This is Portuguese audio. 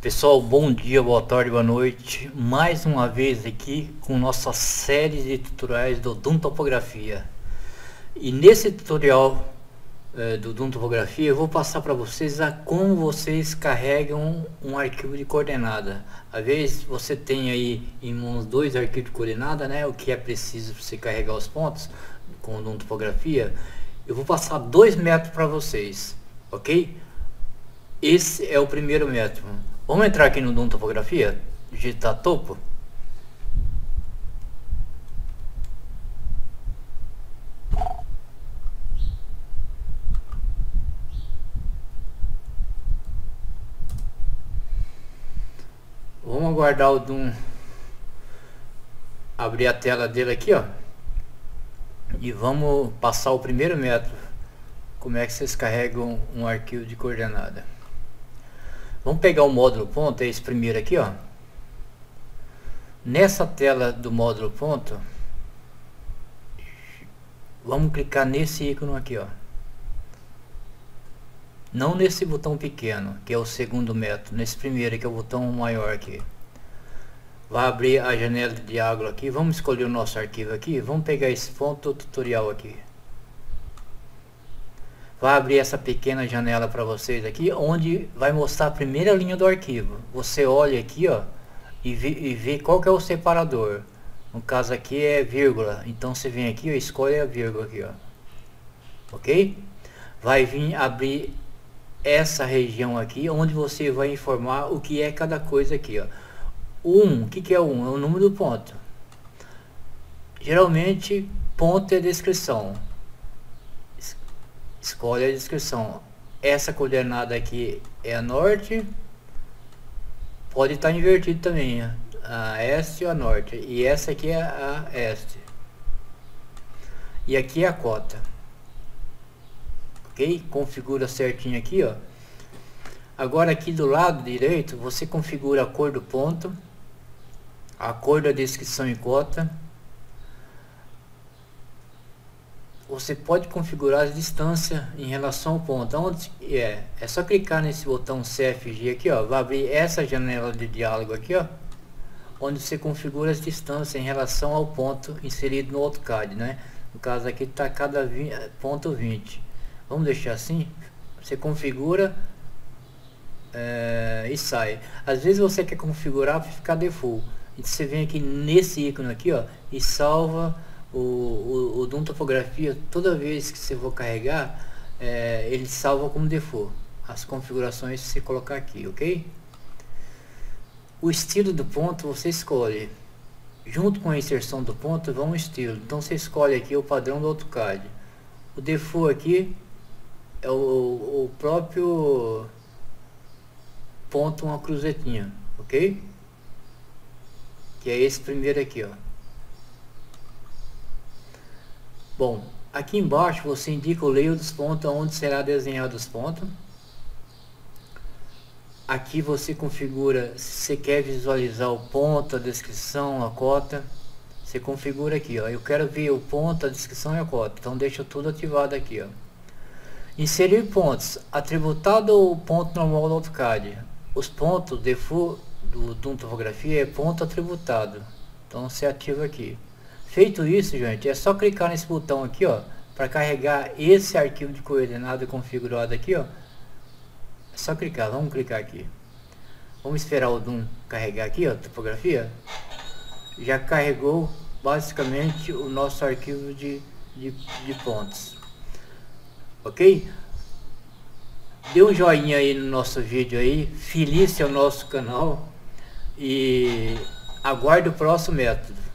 Pessoal, bom dia, boa tarde, boa noite. Mais uma vez aqui com nossa série de tutoriais do Doom Topografia. E nesse tutorial é, do Topografia eu vou passar para vocês a como vocês carregam um arquivo de coordenada. Às vezes você tem aí em mãos dois arquivos de coordenada, né? O que é preciso para você carregar os pontos com o Doom Topografia. Eu vou passar dois métodos para vocês, ok? Esse é o primeiro método. Vamos entrar aqui no Doom Topografia, digitar topo. Vamos aguardar o Doom abrir a tela dele aqui, ó. E vamos passar o primeiro método. Como é que vocês carregam um arquivo de coordenada. Vamos pegar o módulo ponto, é esse primeiro aqui, ó. Nessa tela do módulo ponto, vamos clicar nesse ícone aqui, ó. Não nesse botão pequeno, que é o segundo método, nesse primeiro que é o botão maior aqui. Vai abrir a janela de diálogo aqui, vamos escolher o nosso arquivo aqui, vamos pegar esse ponto tutorial aqui vai abrir essa pequena janela para vocês aqui, onde vai mostrar a primeira linha do arquivo. Você olha aqui, ó, e vê, e vê qual que é o separador. No caso aqui é vírgula, então você vem aqui, ó, escolhe a vírgula aqui, ó. Ok? Vai vir abrir essa região aqui, onde você vai informar o que é cada coisa aqui, ó. Um, o que, que é um? É o número do ponto. Geralmente, ponto é descrição escolhe a descrição. Essa coordenada aqui é a norte, pode estar invertido também, a este ou a norte, e essa aqui é a este. E aqui é a cota. Ok? Configura certinho aqui, ó. Agora aqui do lado direito, você configura a cor do ponto, a cor da descrição e cota, você pode configurar a distância em relação ao ponto. Onde é? É só clicar nesse botão CFG aqui, ó, vai abrir essa janela de diálogo aqui, ó, onde você configura as distâncias em relação ao ponto inserido no AutoCAD, né? No caso aqui está cada 20, ponto 20. Vamos deixar assim? Você configura é, e sai. Às vezes você quer configurar para ficar default. Você vem aqui nesse ícone aqui, ó, e salva o, o, o Doom Topografia, toda vez que você for carregar, é, ele salva como default as configurações você colocar aqui, ok? O estilo do ponto você escolhe. Junto com a inserção do ponto, vão estilo. Então você escolhe aqui o padrão do AutoCAD. O default aqui é o, o próprio ponto uma cruzetinha, ok? Que é esse primeiro aqui, ó. Bom, aqui embaixo você indica o layout dos pontos, onde será desenhado os pontos. Aqui você configura se você quer visualizar o ponto, a descrição, a cota. Você configura aqui, ó. Eu quero ver o ponto, a descrição e a cota. Então deixa tudo ativado aqui, ó. Inserir pontos. Atributado o ponto normal do AutoCAD. Os pontos default do Doom Topografia é ponto atributado. Então você ativa aqui. Feito isso, gente, é só clicar nesse botão aqui, ó, para carregar esse arquivo de coordenada configurado aqui, ó. É só clicar, vamos clicar aqui. Vamos esperar o Doom carregar aqui, ó, topografia. Já carregou basicamente o nosso arquivo de, de, de pontos. Ok? Dê um joinha aí no nosso vídeo aí, feliz é o nosso canal e aguarde o próximo método.